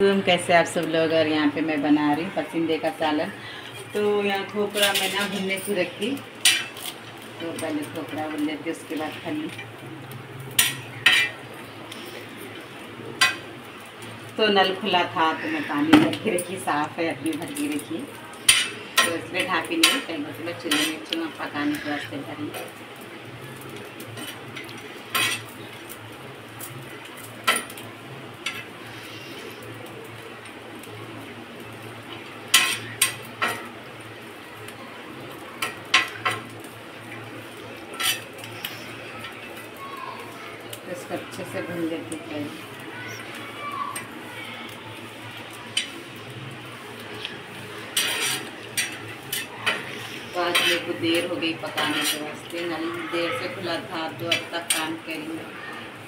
तुम कैसे आप सब लोग और यहाँ पे मैं बना रही हूँ पसंदे का सालन। तो यहाँ खोपरा मैं ना भुनने को रखी। तो पहले खोपरा भुन लेती उसके बाद फली तो नल खुला था तो मैं पानी भर के रखी, साफ़ है, अपनी भर के रखी। तो इसलिए ढापी नहीं, पहले तो मैं चूल्हे में पकाने के वास्ते भरी। तो इसको अच्छे से भून लेती हूँ। आज मेरे को देर हो गई पकाने के वास्ते। नल देर से खुला था तो अब तक काम करी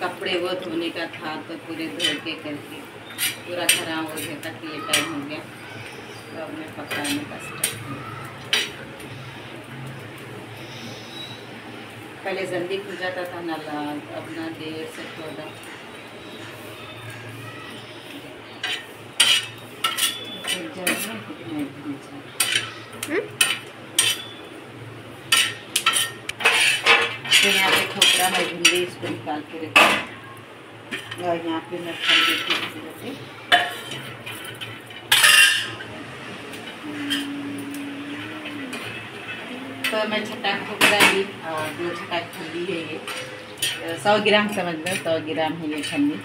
कपड़े वो धोने का था तो पूरे धो के करके पूरा खराब हो गया तक ये टाइम हो गया। तो अब मैं पकाने का स्टार्ट पहले जल्दी खुल जाता था, नल अब ना देर से थोड़ा खुल। खुल यहाँ पे खोपरा मैं भिंडी इसको निकाल के रखी। और यहाँ पे मैं फल देती हूँ पे तो मैं छटा खोपरा ली और दो छटा खल्ली है ये, सौ ग्राम समझ लो, सौ ग्राम है ये खल्ली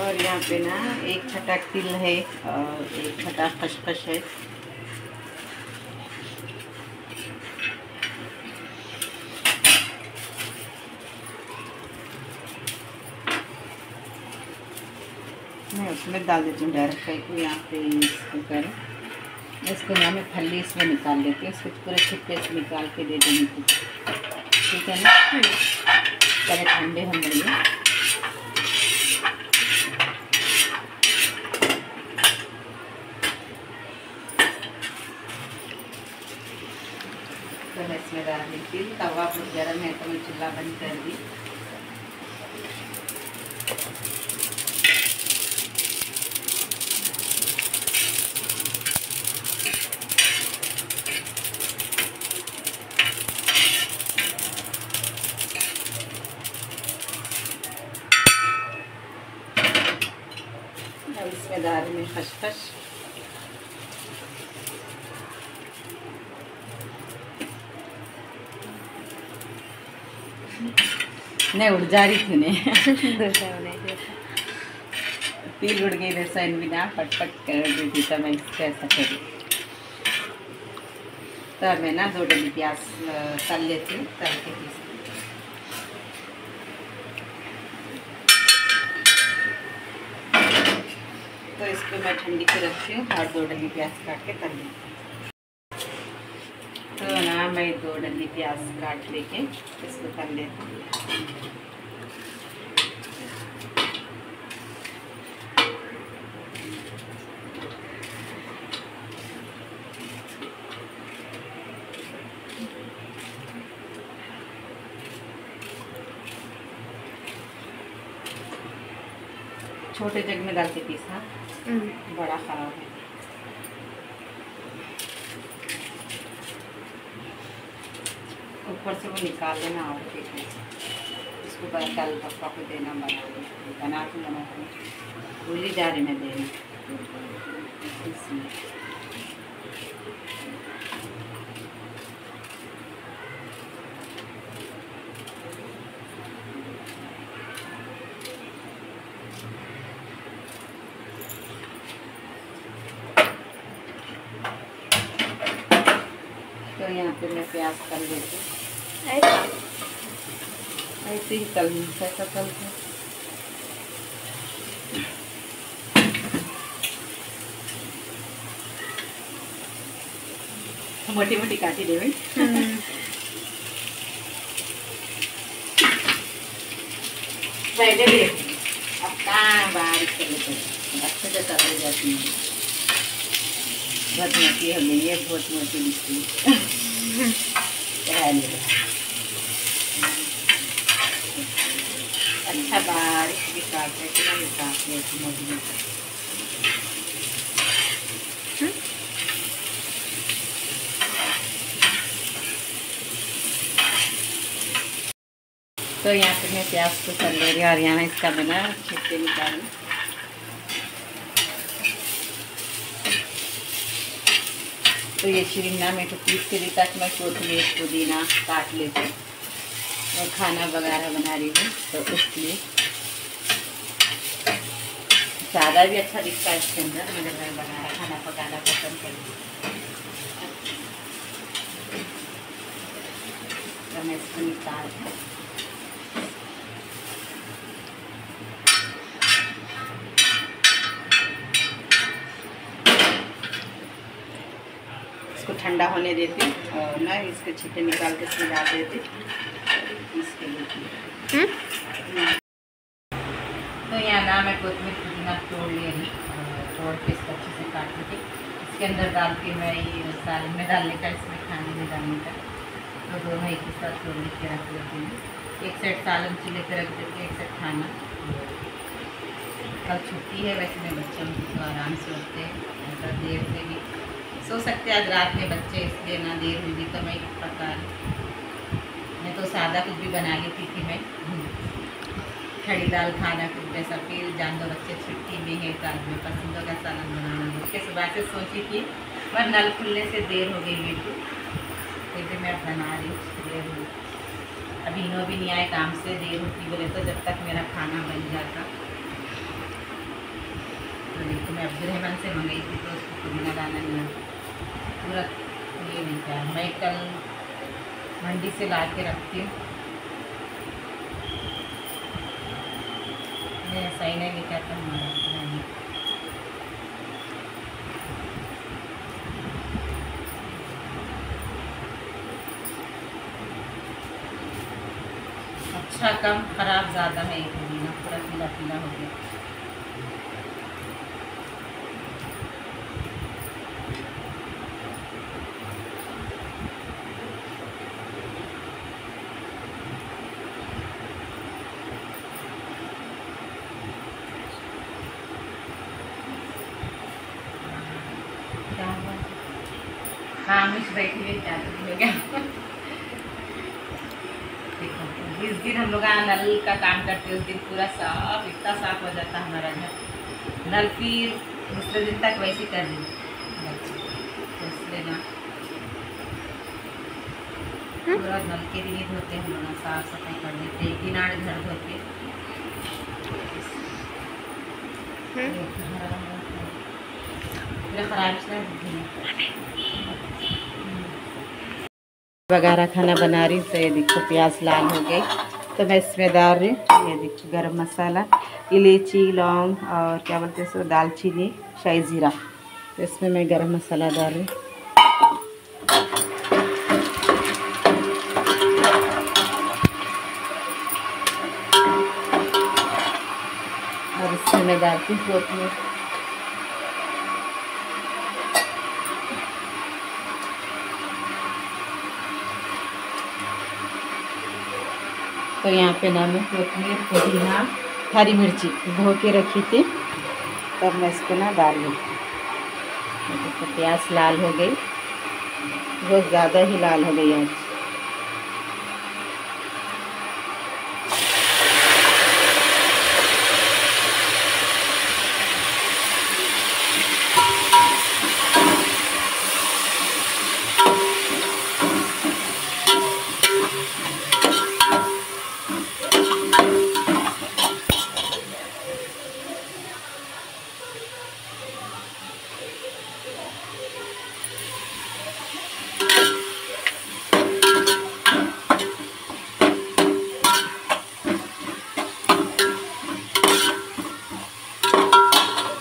और यहाँ पे ना एक छटा तिल है और एक छटा खसखस है। मैं उसमें डाल देती हूँ डायरेक्ट करके यहाँ पे इसको करें। इसको यहाँ मैं फली इसमें निकाल लेती हूँ इसको पूरे छिट्टे से निकाल के दे देंगे ठीक है ना? पहले ठंडे हम बढ़िया तो मैं इसमें डाल देती हूँ। तवा बहुत गर्म है तो मैं चूल्हा बंद कर दी अब इसमें डाल रही हूँ खसखस नहीं उड़ जा रही थी ने तिल उड़ गई जैसा इन बिना फटफट कर देती तो मैं इसको ऐसा करी। तो मैं ना दो डली प्याज तल लेती हूँ तल के पीस तो इसको मैं ठंडी पे रखती हूँ और दो डली प्याज काट के तल लेती हूँ। मैं दो डली प्याज काट लेके इसको तल लेती हूँ। छोटे जग में डाल के पीसना बड़ा खराब है। ऊपर से वो निकाल देना और फिर इसको कल पप्पा को देना, बना के बना के बना के जा रही मैं देने। तो यहाँ पे मैं प्याज कर देती हूँ। ऐसे ही तल ऐसा तलते हैं। मोटी मोटी काटी देवे पहले अब कहाँ बारीक कर लेते हैं अच्छे से तल जाती है। बहुत मोटी हो गई है बहुत मोटी दिखती है। रहे थे काट रहे थे तो यहाँ पे मैं प्याज को कर ले रही हूँ और यहाँ इसका बना छिट्टे निकाल। तो ये शिरीना में तो पीस के भी तक मैं कोतमीर पुदीना काट लेती मैं खाना वगैरह बना रही हूँ तो इसलिए। ज़्यादा भी अच्छा दिखता है इसके अंदर, मगर मैं बनाना खाना पकाना पसंद करती हूँ। तो मैं इसको ठंडा होने देती और ना इसके छिट्टे निकाल के इसमें डाल देती इसके लिए तो यहाँ ना मैं कोतमीर पुदीना तोड़ ले रही तोड़ के इसको अच्छे से काट दी इसके अंदर डाल के मैं ये सालन में डालने का इसमें खाने में डालने का तो दोनों एक ही साथ तोड़ के रख देती हूँ। एक सेट सालन चिले के रख देती एक सेट खाना। कल छुट्टी है, वैसे मैं बच्चों को आराम से उठते हैं, ऐसा देर से भी सो सकते आज रात में बच्चे इसलिए ना देर होगी तो मैं एक पका मैं तो सादा कुछ भी बना लेती थी मैं खड़ी दाल खाना कुछ जैसा फिर जान दो बच्चे छुट्टी में है कल में पसंदों का सालन बनाना। उसके सुबह से सोची थी पर नल खुलने से देर हो गई को फिर भी मैं बना रही हूँ देर हुई अभी इन्हों भी नहीं आए, काम से देर होती बोले तो जब तक मेरा खाना बन जाता। तो देखो, मैं अब्दुल रहमान से मंगाई थी तो उसको पुदीना दाना नहीं पूरा ये मिलता है मैं कल मंडी से ला के रखती हूँ। मैं ऐसा ही नहीं लेकर आता हूँ अच्छा कम खराब ज़्यादा है एक महीना पूरा पीला पीला हो गया। खामोश बैठी हुई क्या देखो जिस दिन हम लोग नल का काम करते उस दिन पूरा साफ़ इतना साफ़ हो जाता हमारा घर। नल फिर दूसरे दिन तक वैसे कर दी ना पूरा नल के दिन ही धोते हम लोग साफ़ सफ़ाई कर देते एक दिन आठ घर धोते। खराब वगैरह खाना बना रही तो ये देखो प्याज लाल हो गई तो मैं इसमें डाल रही हूँ, ये देखो गरम मसाला, इलायची, लौंग और क्या बोलते हैं दालचीनी, शाही ज़ीरा। तो इसमें मैं गरम मसाला डाल रही और इसमें मैं डालती हूँ तो यहाँ पे ना मैं कोथमीर पुदीना, हरी मिर्ची धो के रखी थी। तब मैं इसको ना डाल। ली तो प्याज लाल हो गई। बहुत ज़्यादा ही लाल हो गई आज।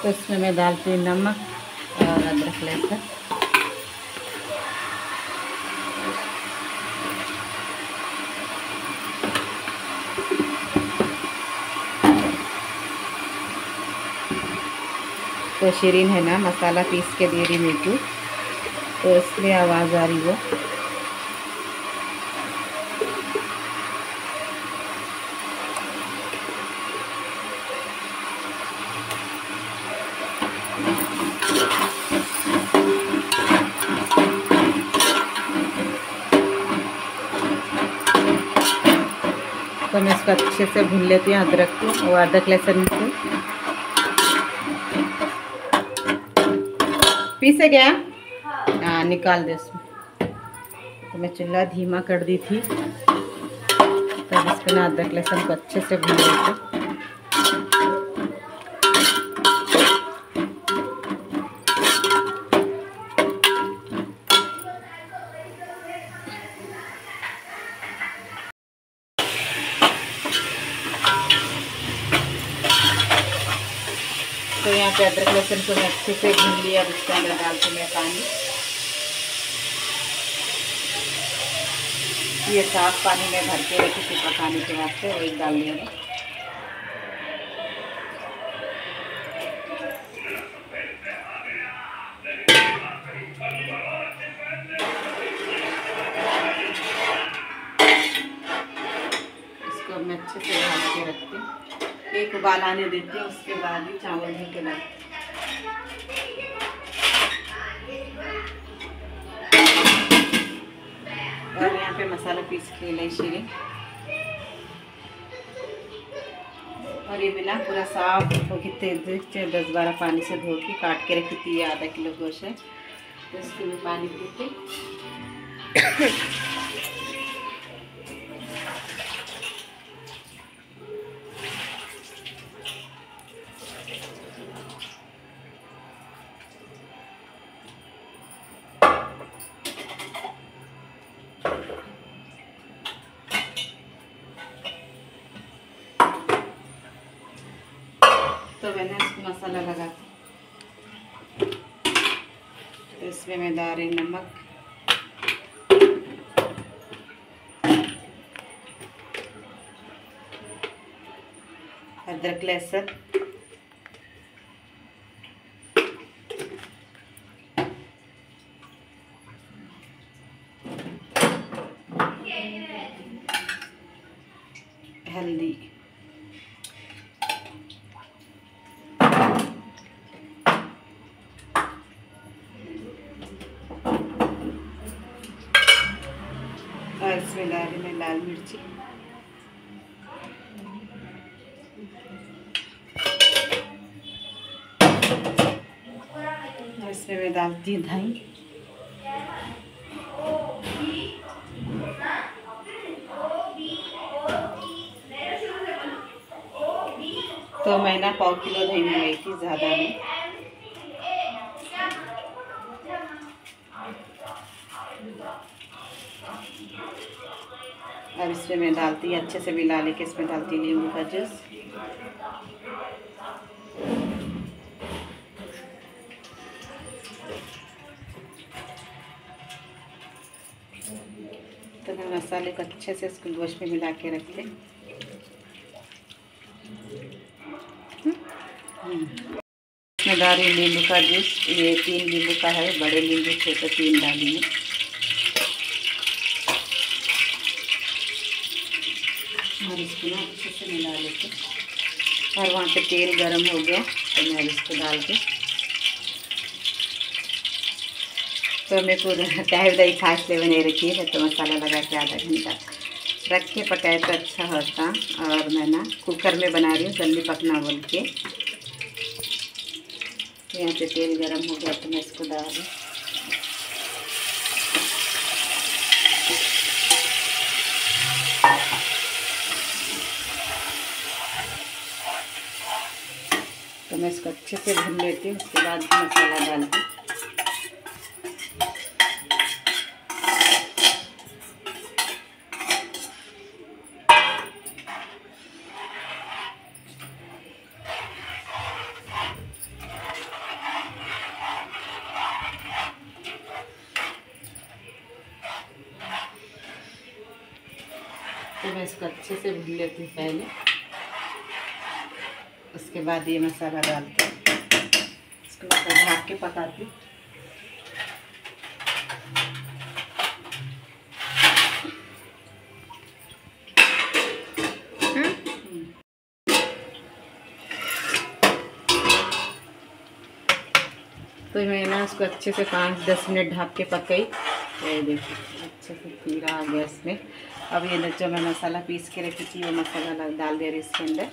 तो इसमें मैं डालती हूँ नमक और अदरक लहसुन तो शरीन है ना, मसाला पीस के दे रही मीठू तो इसलिए आवाज़ आ रही है। तो मैं इसको अच्छे से भून लेती हूँ अदरक को और अदरक लहसुन को। पीसे गया? हाँ। निकाल दे उसमें तो मैं चूल्हा धीमा कर दी थी। तब तो इसको ना अदरक लहसुन को अच्छे से भून लेते लहसुन को अच्छे से भून लिया अब इसके अंदर डालती मैं पानी। ये साफ़ पानी में भर के रखी थी पकाने के वास्ते वही डाल दिया। मैं अच्छे से ढाल के रखती एक उबाल आने देती हूँ, उसके बाद ही चावल धो के डाल और यहाँ पे मसाला पीस के इलायची और ये बिना पूरा साफ़ तेज दस बारह पानी से धो के काट के रखी थी आधा किलो गोश है तो इसके भी पानी पीते। इसमें मैं डाल रही नमक अदरक लहसुन इसमें मैं डालती हूँ दही तो मैं ना पाव किलो दही मंगाई थी ज़्यादा नहीं। अब इसमें मैं डालती अच्छे से मिला लेके इसमें डालती नींबू का जूस। तो मैं मसाले को अच्छे से इसको गोश्त में मिला के रख लें। इसमें डाली नींबू का जूस, ये तीन नींबू का है, बड़े नींबू, छोटे तीन डाली है और इसको ना अच्छे से मिला लेते और वहाँ पे तेल गरम हो गया तो मैं इसको डाल के तो मेरे को दही खास ले बने रखी है तो मसाला लगा के आधा घंटा रख के पकाए तो अच्छा होता। और मैं ना कुकर में बना रही हूँ, जल्दी पकना बोल के। तो यहाँ पे तेल गरम हो गया तो मैं इसको डाल दूँ तो मैं इसको अच्छे से भून लेती हूँ, उसके बाद मसाला डालती हूँ। तो मैं इसको अच्छे से भून लेती हूँ पहले। उसके बाद ये मसाला डाल के इसको ढाक के पकाती हूँ। हम्म। तो मैं ना उसको अच्छे से पाँच दस मिनट ढाक के पकाई। तो देखो अच्छे से पीरा आ गया इसमें। अब ये जो मैं मसाला पीस के रखी थी, वो मसाला डाल दे रही इसके अंदर।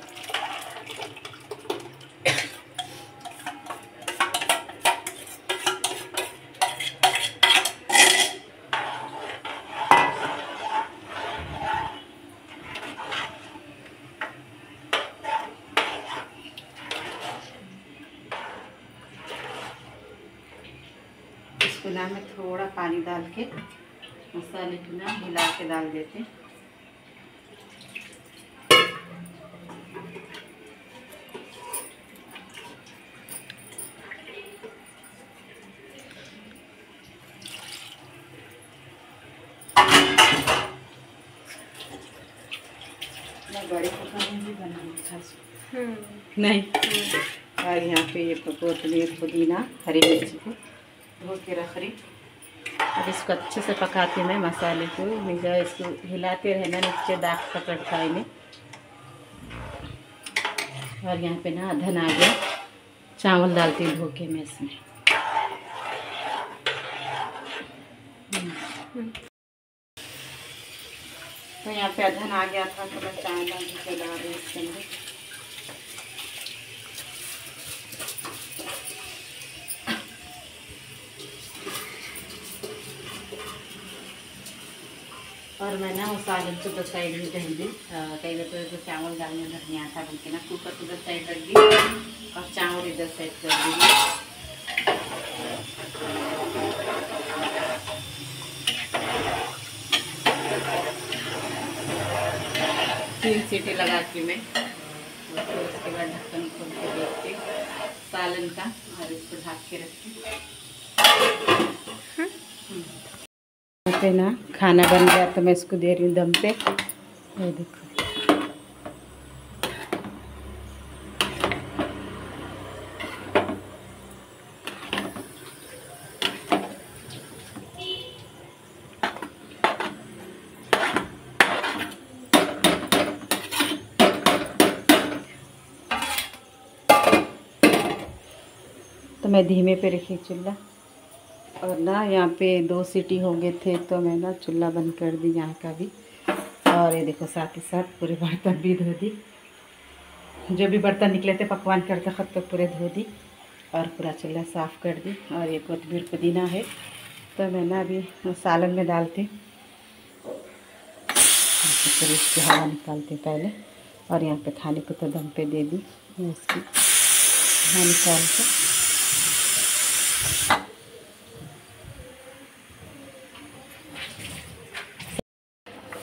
इसको ना मैं थोड़ा पानी डाल के मसाले को ना हिला के डाल देते बड़े पकवान भी नहीं। और यहाँ पे ये कोतमीर पुदीना हरी मिर्ची को धो के रख रही अब इसको अच्छे से पकाती मैं मसाले को। मिर्ज़ा इसको हिलाते रहना नीचे दाग पकड़ता है इन्हें। और यहाँ पे ना अधन आ गया। चावल डालती हूँ धो के मैं इसमें। तो यहाँ पे अधन आ गया था तो मैं चावल डाल के डाल इसके अंदर। और मैं ना वो सालन को उधर साइड में रख दी कई बार तो चावल डालने उधर नहीं आता बोल के ना कुकर उधर साइड रख दी और चावल इधर साइड कर दी। तीन सीटी लगाती मैं और फिर उसके बाद ढक्कन खोल के देखती सालन का और इसको ढाक के रखती पे ना खाना बन गया तो मैं इसको दे रही हूँ दम पे। ये देखो। तो मैं धीमे पे रखी चूल्हा और ना यहाँ पे दो सीटी हो गए थे तो मैं ना चूल्हा बंद कर दी यहाँ का भी। और ये देखो साथ ही साथ पूरे बर्तन भी धो दी। जो भी बर्तन निकले थे पकवान करते खत तो पूरे धो दी और पूरा चूल्हा साफ़ कर दी। और ये कोतमीर पुदीना है तो मैं ना अभी सालन में डालती फिर इसकी हवा निकालती पहले। और यहाँ पे खाने को तो दम पे दे दी इसकी हवा निकाल के।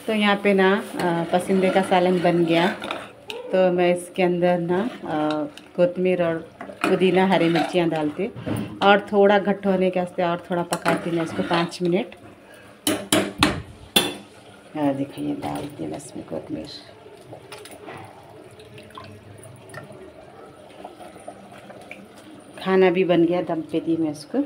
तो यहाँ पे ना पसंदे का सालन बन गया। तो मैं इसके अंदर ना कोतमीर और पुदीना, हरी मिर्चियाँ डालती। और थोड़ा घट होने के वास्ते और थोड़ा पकाती मैं इसको पाँच मिनट। देखिए डालती मैं इसमें कोतमीर। खाना भी बन गया दम पे दी मैं इसको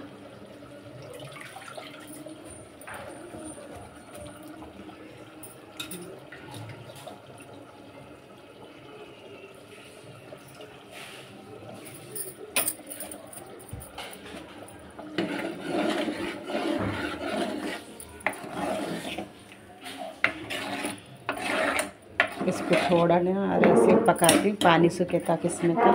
थोड़ा ना और ऐसे पकाती पानी सूखे ताकि इसमें का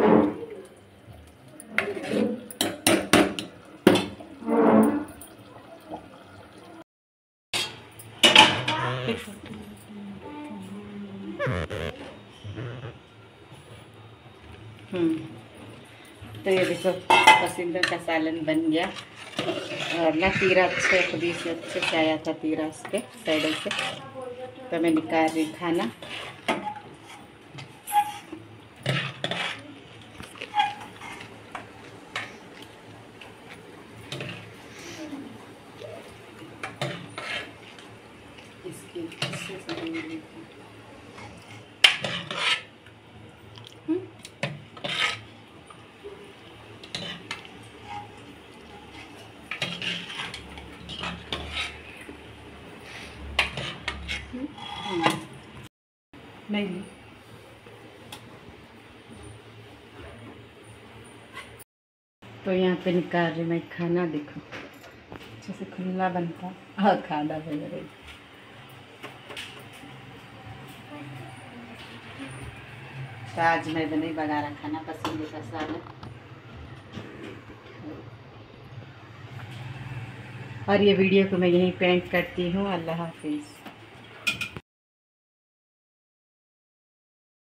तो ये देखो पसंद का सालन बन गया। और ना तीरा अच्छे, खुद से अच्छे से आया था तीरा उसके साइडों से। तो मैं निकाल रही खाना इसकी इससे सही है। नहीं। तो यहाँ पे निकाल रही मैं खाना देखो। अच्छे से खुला बनता। और खाना बन रही। तो आज मैं बने बघारा खाना पसंद पसंदीदा सालन और ये वीडियो को मैं यहीं पेंट करती हूँ। अल्लाह हाफिज़।